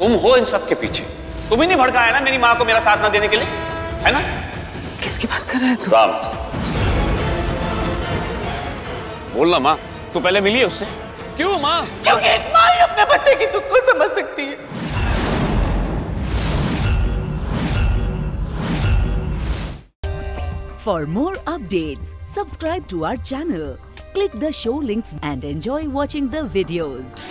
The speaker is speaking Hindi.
तुम हो इन सब के पीछे। तुम ही नहीं भड़काया ना मेरी माँ को मेरा साथ ना देने के लिए है ना? किसकी बात कर रहे है तुम राम बोलना माँ तू पहले मिली है उससे? क्यों माँ? क्योंकि एक माँ ही अपने बच्चे की दुख को समझ सकती है। For more updates, subscribe to our channel, click the show links and enjoy watching the videos.